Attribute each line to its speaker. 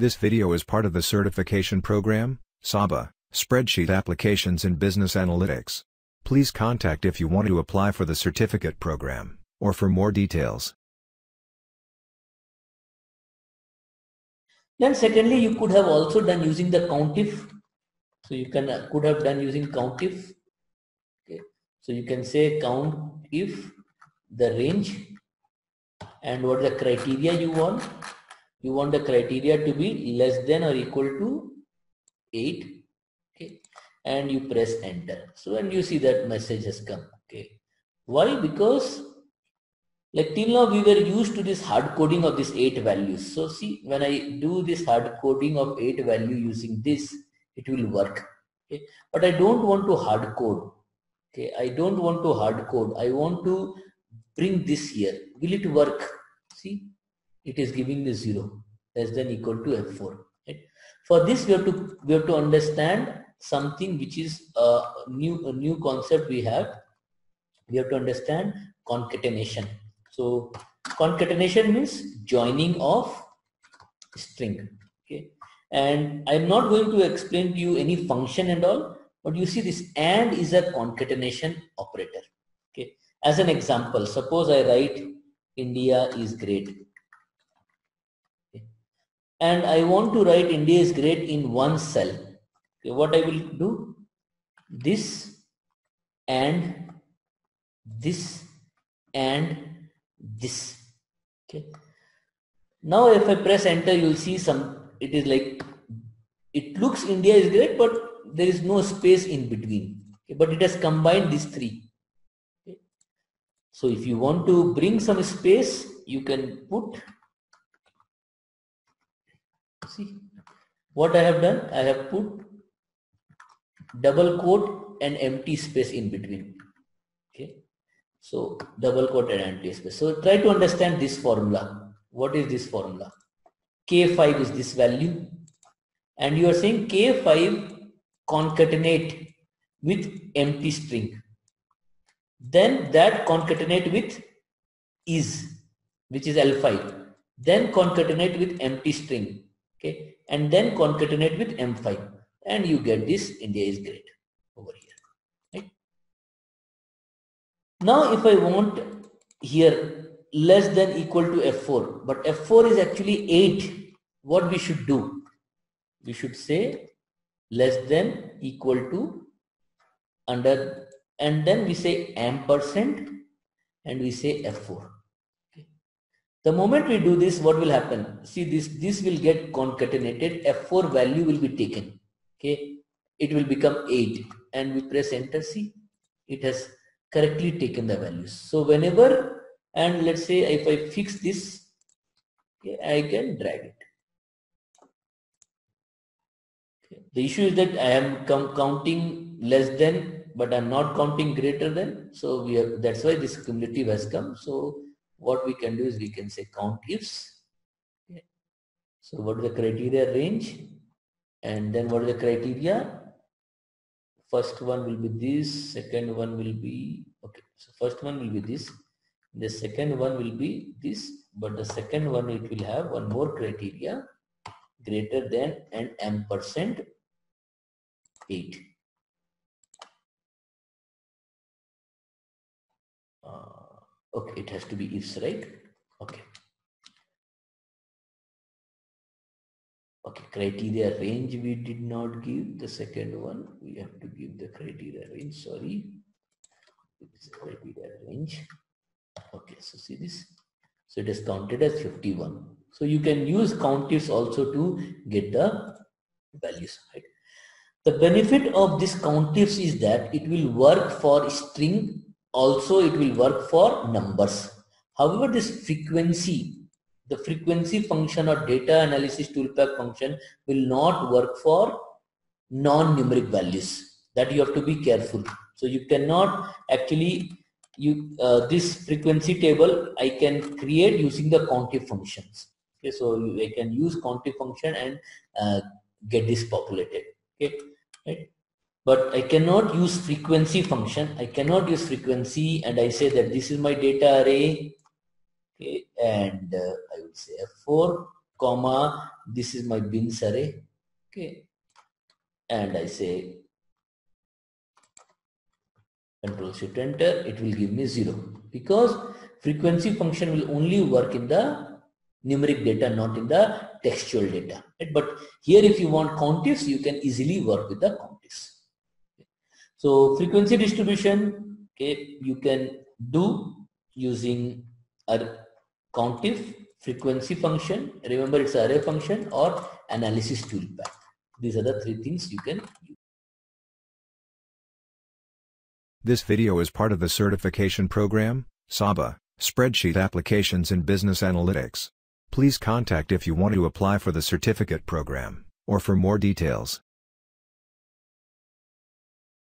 Speaker 1: This video is part of the certification program, SABA, Spreadsheet Applications in Business Analytics. Please contact if you want to apply for the certificate program, or for more details.
Speaker 2: Then secondly, you could have also done using the COUNTIF. So you can uh, could have done using COUNTIF. Okay. So you can say count if the range and what the criteria you want you want the criteria to be less than or equal to 8 okay? And you press enter. So and you see that message has come okay? Why? Because like till now we were used to this hard coding of these eight values. So see when i do this hard coding of eight value using this it will work okay? But i don't want to hard code okay? I don't want to hard code. I want to bring this here. Will it work? See it is giving me 0 less than equal to f4 right? for this we have to we have to understand something which is a new a new concept we have. We have to understand concatenation. So concatenation means joining of string okay? And i'm not going to explain to you any function and all but you see this and is a concatenation operator okay? As an example suppose i write india is great and I want to write India is great in one cell. Okay, what I will do? This and this and this. Okay. Now if I press enter, you'll see some, it is like, it looks India is great, but there is no space in between. Okay, but it has combined these three. Okay. So if you want to bring some space, you can put see. What I have done I have put double quote and empty space in between. Okay. So double quote and empty space. So try to understand this formula. What is this formula? K5 is this value. And you are saying k5 concatenate with empty string. Then that concatenate with is which is l5 then concatenate with empty string okay? And then concatenate with m5 and you get this india is great over here. Right? Now if i want here less than equal to f4 but f4 is actually 8 what we should do? We should say less than equal to under and then we say ampersand and we say f4 the moment we do this, what will happen? See this, this will get concatenated, F4 value will be taken. Okay, it will become 8 and we press enter, see, it has correctly taken the values. So whenever, and let's say if I fix this, okay, I can drag it. Okay. The issue is that I am counting less than, but I'm not counting greater than. So we have, that's why this cumulative has come. So what we can do is we can say count ifs. Okay. So what is the criteria range? And then what is the criteria? First one will be this, second one will be, okay, so first one will be this, the second one will be this, but the second one it will have one more criteria greater than and ampersand 8. Okay it has to be ifs right. Okay. Okay criteria range we did not give. The second one we have to give the criteria range sorry. It's criteria range. Okay so see this. So it is counted as 51 so you can use countifs also to get the values right? The benefit of this countifs is that it will work for string also it will work for numbers. However, this frequency, the frequency function or data analysis toolpack function will not work for non-numeric values. That you have to be careful. So you cannot actually you uh, this frequency table I can create using the countif functions. Okay, so I can use countif function and uh, get this populated. Okay, right but I cannot use frequency function. I cannot use frequency and I say that this is my data array okay, and uh, I will say F4 comma, this is my bins array. Okay. And I say control shift enter, it will give me zero because frequency function will only work in the numeric data, not in the textual data. Right? But here if you want countifs, you can easily work with the. So frequency distribution, okay, you can do using a countif frequency function. Remember it's array function or analysis tool toolpack. These are the three things you can use.
Speaker 1: This video is part of the certification program, SABA, Spreadsheet Applications in Business Analytics. Please contact if you want to apply for the certificate program, or for more details.